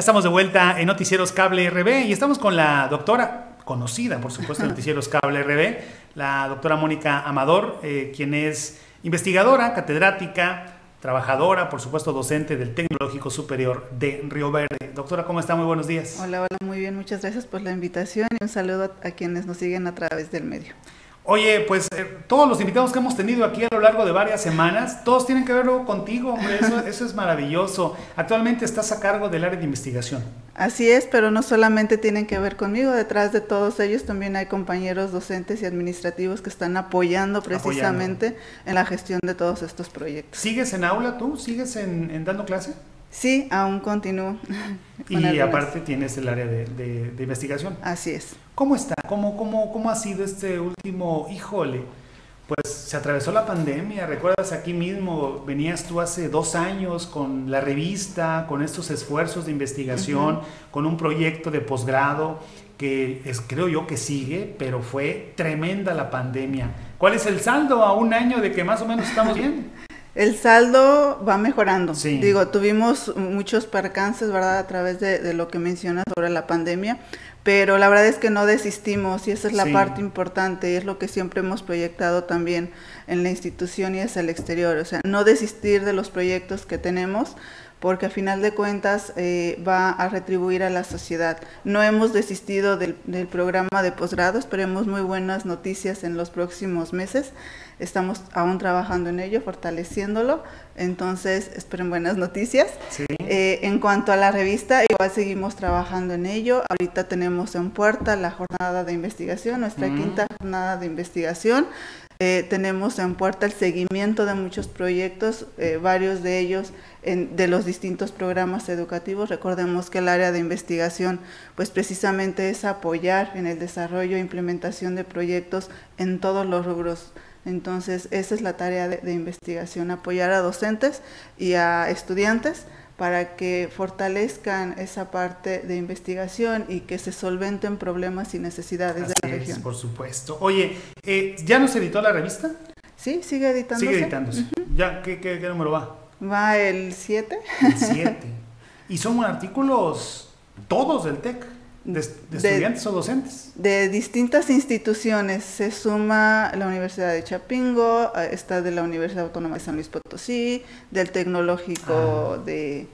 Ya estamos de vuelta en Noticieros Cable RB y estamos con la doctora, conocida por supuesto en Noticieros Cable RB, la doctora Mónica Amador, eh, quien es investigadora, catedrática, trabajadora, por supuesto docente del Tecnológico Superior de Río Verde. Doctora, ¿cómo está? Muy buenos días. Hola, hola, muy bien, muchas gracias por la invitación y un saludo a quienes nos siguen a través del medio. Oye, pues eh, todos los invitados que hemos tenido aquí a lo largo de varias semanas, todos tienen que ver contigo, hombre, eso, eso es maravilloso. Actualmente estás a cargo del área de investigación. Así es, pero no solamente tienen que ver conmigo, detrás de todos ellos también hay compañeros docentes y administrativos que están apoyando precisamente en la gestión de todos estos proyectos. ¿Sigues en aula tú? ¿Sigues en, dando clase? Sí, aún continúo. y aparte tienes el área de, investigación. Así es. ¿Cómo está? ¿Cómo, cómo, ¿Cómo ha sido este último, híjole? Pues se atravesó la pandemia, recuerdas aquí mismo, venías tú hace dos años con la revista, con estos esfuerzos de investigación, con un proyecto de posgrado que es, creo yo que sigue, pero fue tremenda la pandemia. ¿Cuál es el saldo a un año de que más o menos estamos bien? El saldo va mejorando. Digo, tuvimos muchos percances, ¿verdad? A través de, lo que mencionas sobre la pandemia, pero la verdad es que no desistimos y esa es la parte importante y es lo que siempre hemos proyectado también en la institución y hacia el exterior. O sea, no desistir de los proyectos que tenemos porque a final de cuentas eh, va a retribuir a la sociedad. No hemos desistido del, del programa de posgrado, esperemos muy buenas noticias en los próximos meses. Estamos aún trabajando en ello, fortaleciéndolo, entonces esperen buenas noticias. Eh, en cuanto a la revista, igual seguimos trabajando en ello. Ahorita tenemos en puerta la jornada de investigación, nuestra mm. quinta jornada de investigación. Eh, tenemos en puerta el seguimiento de muchos proyectos, eh, varios de ellos de los distintos programas educativos. Recordemos que el área de investigación, pues precisamente es apoyar en el desarrollo e implementación de proyectos en todos los rubros. Entonces, esa es la tarea de investigación, apoyar a docentes y a estudiantes para que fortalezcan esa parte de investigación y que se solventen problemas y necesidades de la región. por supuesto. Oye, eh, ¿ya nos editó la revista? Sí, sigue editándose. Sigue editándose. ¿Ya qué, qué, número va? Va el 7. El 7. y son artículos todos del TEC. De, estudiantes o docentes? De distintas instituciones. Se suma la Universidad de Chapingo, eh, está de la Universidad Autónoma de San Luis Potosí, del Tecnológico ah. de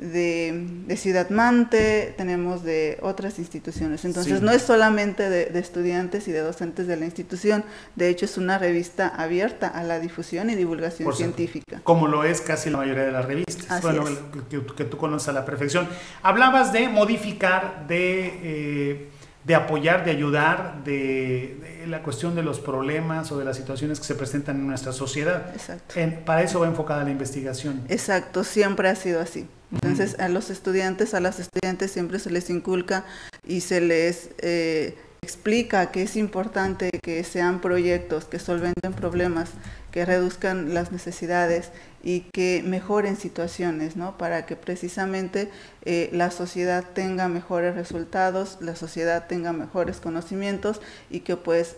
de, Ciudad Mante, tenemos de otras instituciones. Entonces no es solamente de, estudiantes y de docentes de la institución, de hecho es una revista abierta a la difusión y divulgación científica. Como lo es casi la mayoría de las revistas, bueno, que, tú conoces a la perfección. Hablabas de modificar, de... Eh, de apoyar, de ayudar, de, la cuestión de los problemas o de las situaciones que se presentan en nuestra sociedad. Exacto. para eso va enfocada la investigación. Exacto, siempre ha sido así. Entonces, a los estudiantes, a las estudiantes siempre se les inculca y se les eh, explica que es importante que sean proyectos que solventen problemas, que reduzcan las necesidades y que mejoren situaciones, ¿no? Para que precisamente eh, la sociedad tenga mejores resultados, la sociedad tenga mejores conocimientos y que pues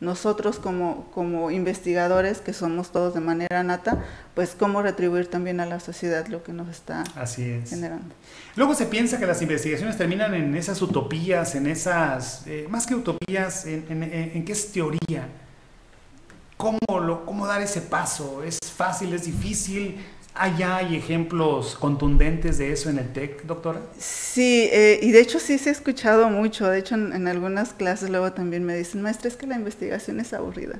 nosotros como, como investigadores, que somos todos de manera nata, pues cómo retribuir también a la sociedad lo que nos está generando. Luego se piensa que las investigaciones terminan en esas utopías, en esas, eh, más que utopías, en, en, en, qué es teoría. ¿Cómo, lo, ¿Cómo dar ese paso? ¿Es fácil? ¿Es difícil? ¿Allá hay ejemplos contundentes de eso en el TEC, doctora? Sí, eh, y de hecho sí se ha escuchado mucho. De hecho, en, algunas clases luego también me dicen, maestra, es que la investigación es aburrida.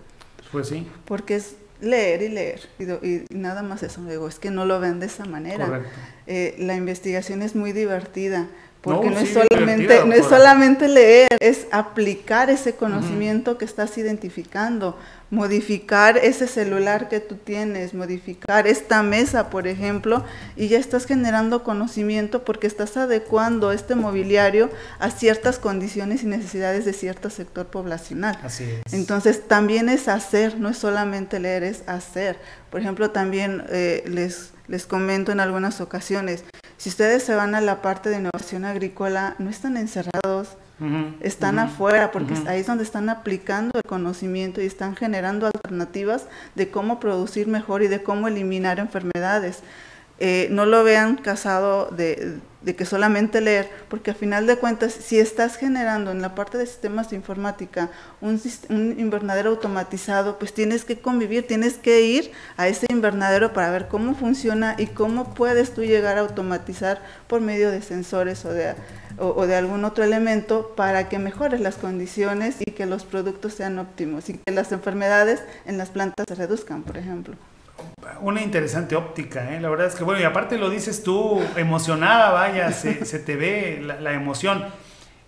Pues sí. Porque es leer y leer, y, nada más eso. Digo, es que no lo ven de esa manera. Correcto. Eh, la investigación es muy divertida porque no, es solamente no es solamente leer, es aplicar ese conocimiento que estás identificando, modificar ese celular que tú tienes, modificar esta mesa, por ejemplo, y ya estás generando conocimiento porque estás adecuando este mobiliario a ciertas condiciones y necesidades de cierto sector poblacional. Así es. Entonces, también es hacer, no es solamente leer, es hacer. Por ejemplo, también eh, les, les comento en algunas ocasiones, si ustedes se van a la parte de innovación agrícola, no están encerrados, están afuera, porque ahí es donde están aplicando el conocimiento y están generando alternativas de cómo producir mejor y de cómo eliminar enfermedades. eh, no lo vean casado de, que solamente leer, porque al final de cuentas, si estás generando en la parte de sistemas de informática un, invernadero automatizado, pues tienes que convivir, tienes que ir a ese invernadero para ver cómo funciona y cómo puedes tú llegar a automatizar por medio de sensores o de, o de algún otro elemento para que mejores las condiciones y que los productos sean óptimos y que las enfermedades en las plantas se reduzcan, por ejemplo una interesante óptica, ¿eh? la verdad es que bueno, y aparte lo dices tú emocionada, vaya, se, te ve la, emoción.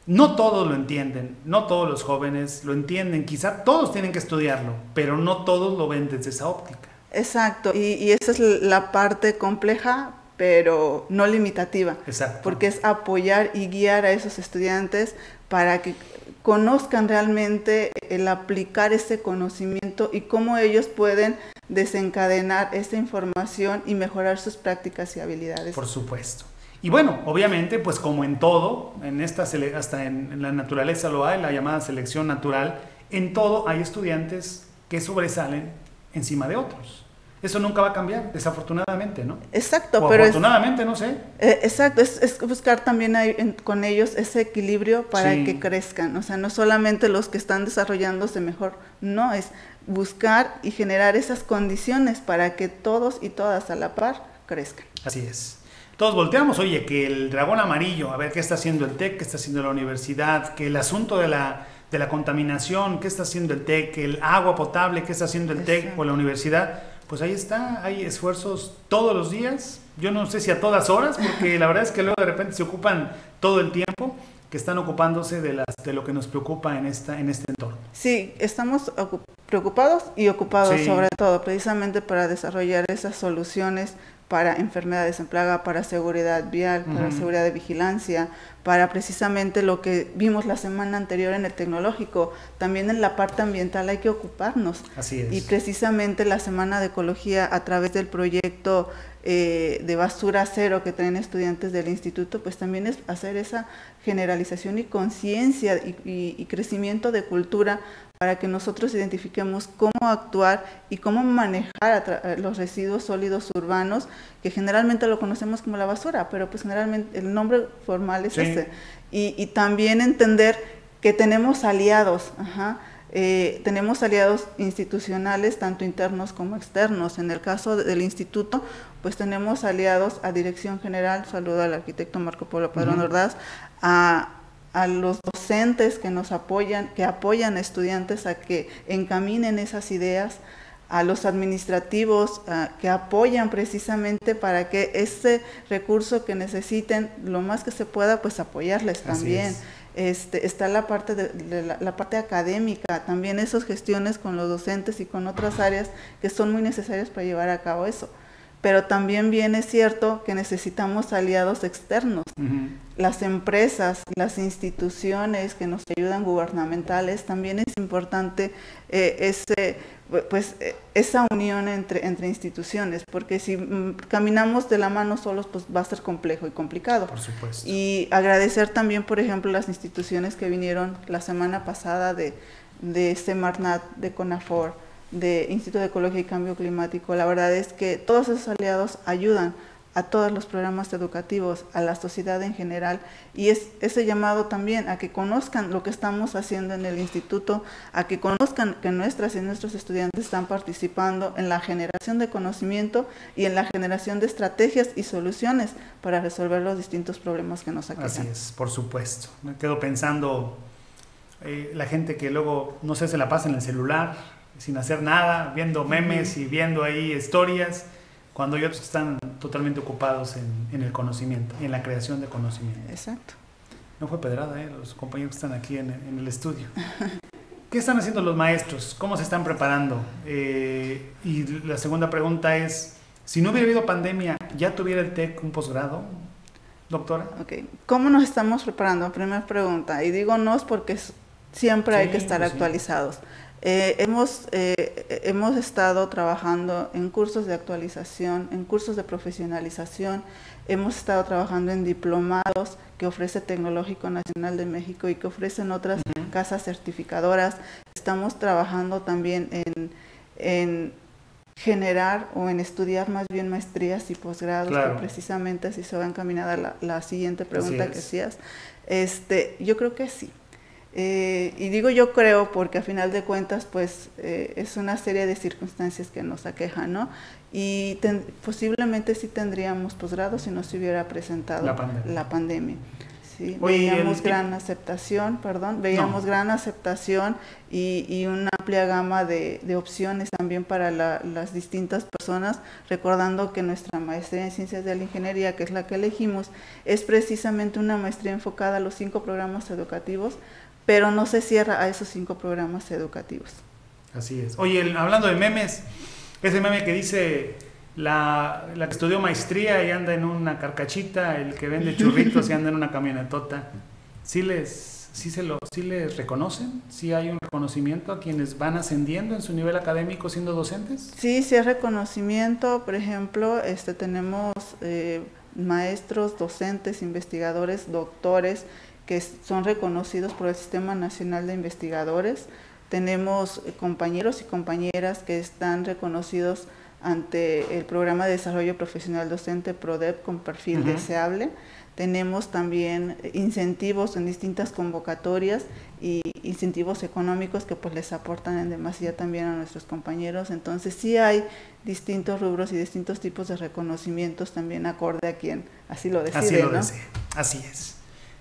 No todos lo entienden, no todos los jóvenes lo entienden, quizá todos tienen que estudiarlo, pero no todos lo ven desde esa óptica. Exacto, y, y esa es la parte compleja, pero no limitativa. Exacto. Porque es apoyar y guiar a esos estudiantes para que conozcan realmente el aplicar ese conocimiento y cómo ellos pueden desencadenar esta información y mejorar sus prácticas y habilidades. Por supuesto. Y bueno, obviamente, pues como en todo, en esta hasta en, la naturaleza lo hay, la llamada selección natural, en todo hay estudiantes que sobresalen encima de otros. Eso nunca va a cambiar, desafortunadamente, ¿no? Exacto, pero afortunadamente, no sé. Eh, exacto, es, buscar también con ellos ese equilibrio para que crezcan. O sea, no solamente los que están desarrollándose mejor, no, es buscar y generar esas condiciones para que todos y todas a la par crezcan. Así es. Todos volteamos, oye, que el dragón amarillo, a ver qué está haciendo el TEC, qué está haciendo la universidad, que el asunto de la, de la contaminación, qué está haciendo el TEC, que el agua potable, qué está haciendo el TEC o la universidad, pues ahí está, hay esfuerzos todos los días, yo no sé si a todas horas, porque la verdad es que luego de repente se ocupan todo el tiempo, que están ocupándose de, las, de lo que nos preocupa en, esta, en este entorno. Sí, estamos preocupados y ocupados sobre todo precisamente para desarrollar esas soluciones para enfermedades en plaga, para seguridad vial, para seguridad de vigilancia, para precisamente lo que vimos la semana anterior en el tecnológico. También en la parte ambiental hay que ocuparnos. Así es. Y precisamente la semana de ecología a través del proyecto eh, de basura cero que traen estudiantes del instituto, pues también es hacer esa generalización y conciencia y, crecimiento de cultura para que nosotros identifiquemos cómo actuar y cómo manejar los residuos sólidos urbanos, que generalmente lo conocemos como la basura, pero pues generalmente el nombre formal es Y, también entender que tenemos aliados, eh, tenemos aliados institucionales, tanto internos como externos. En el caso del instituto, pues tenemos aliados a Dirección General, saludo al arquitecto Marco Polo Padrón Ordaz, a, los docentes que nos apoyan, que apoyan a estudiantes a que encaminen esas ideas, a los administrativos que apoyan precisamente para que ese recurso que necesiten, lo más que se pueda, pues apoyarles también. Este, está la parte de, la, parte académica, también esas gestiones con los docentes y con otras áreas que son muy necesarias para llevar a cabo eso pero también bien es cierto que necesitamos aliados externos. Las empresas, las instituciones que nos ayudan gubernamentales, también es importante eh, ese, pues, eh, esa unión entre, entre instituciones, porque si mm, caminamos de la mano solos, pues va a ser complejo y complicado. Por supuesto. Y agradecer también, por ejemplo, las instituciones que vinieron la semana pasada de, de Semarnat, de CONAFOR, de Instituto de Ecología y Cambio Climático, la verdad es que todos esos aliados ayudan a todos los programas educativos, a la sociedad en general, y es ese llamado también a que conozcan lo que estamos haciendo en el instituto, a que conozcan que nuestras y nuestros estudiantes están participando en la generación de conocimiento y en la generación de estrategias y soluciones para resolver los distintos problemas que nos aquejan. Así es, por supuesto. Me quedo pensando eh, la gente que luego, no sé, se la pasa en el celular, sin hacer nada, viendo memes y viendo ahí historias, cuando otros están totalmente ocupados en, el conocimiento en la creación de conocimiento. Exacto. No fue pedrada, ¿eh? los compañeros que están aquí en, el estudio. ¿Qué están haciendo los maestros? ¿Cómo se están preparando? Eh, y la segunda pregunta es, si no hubiera habido pandemia, ¿ya tuviera el TEC un posgrado? Doctora. Ok. ¿Cómo nos estamos preparando? Primera pregunta. Y digo nos porque siempre hay que estar pues actualizados. Eh, hemos, eh, hemos estado trabajando en cursos de actualización, en cursos de profesionalización, hemos estado trabajando en diplomados que ofrece Tecnológico Nacional de México y que ofrecen otras casas certificadoras. Estamos trabajando también en, generar o en estudiar más bien maestrías y posgrados, que precisamente así se va encaminada la, la siguiente pregunta que hacías. Este, yo creo que sí. Eh, y digo yo creo porque a final de cuentas pues eh, es una serie de circunstancias que nos aquejan, ¿no? Y posiblemente sí tendríamos posgrado si no se hubiera presentado la pandemia. Sí, veíamos gran aceptación, perdón, veíamos gran aceptación y, una amplia gama de, opciones también para las distintas personas, recordando que nuestra maestría en Ciencias de la Ingeniería, que es la que elegimos, es precisamente una maestría enfocada a los cinco programas educativos, pero no se cierra a esos cinco programas educativos. Así es. Oye, hablando de memes, ese meme que dice la, que estudió maestría y anda en una carcachita, el que vende churritos y anda en una camionetota, ¿sí les, sí se lo, sí les reconocen? ¿Sí hay un reconocimiento a quienes van ascendiendo en su nivel académico siendo docentes? Sí, sí hay reconocimiento. Por ejemplo, este, tenemos eh, maestros, docentes, investigadores, doctores que son reconocidos por el Sistema Nacional de Investigadores. Tenemos eh, compañeros y compañeras que están reconocidos ante el programa de desarrollo profesional docente PRODEP con perfil deseable. Tenemos también incentivos en distintas convocatorias y incentivos económicos que pues les aportan en demasía también a nuestros compañeros. Entonces sí hay distintos rubros y distintos tipos de reconocimientos también acorde a quien así lo decide. Así lo desee. Así es.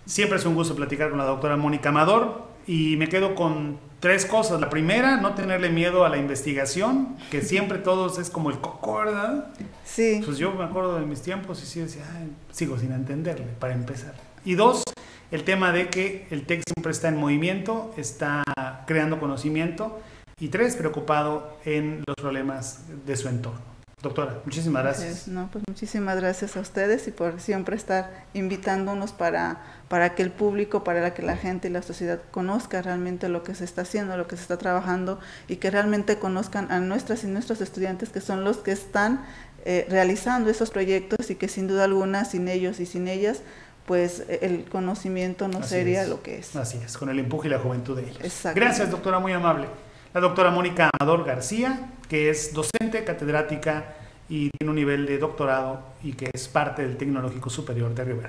Siempre es un gusto platicar con la doctora Mónica Amador y me quedo con tres cosas. La primera, no tenerle miedo a la investigación, que siempre todos es como el coco, ¿verdad? Sí. Pues yo me acuerdo de mis tiempos y sí decía, sigo sin entenderle, para empezar. Y dos, el tema de que el TEC siempre está en movimiento, está creando conocimiento. Y tres, preocupado en los problemas de su entorno. Doctora, muchísimas gracias. No, pues muchísimas gracias a ustedes y por siempre estar invitándonos para, para que el público, para que la gente y la sociedad conozca realmente lo que se está haciendo, lo que se está trabajando y que realmente conozcan a nuestras y nuestros estudiantes que son los que están eh, realizando esos proyectos y que sin duda alguna, sin ellos y sin ellas, pues el conocimiento no sería lo que es. Así es, con el empuje y la juventud de ellos. Gracias, doctora, muy amable. La doctora Mónica Amador García, que es docente, catedrática y tiene un nivel de doctorado y que es parte del Tecnológico Superior de Río Verde.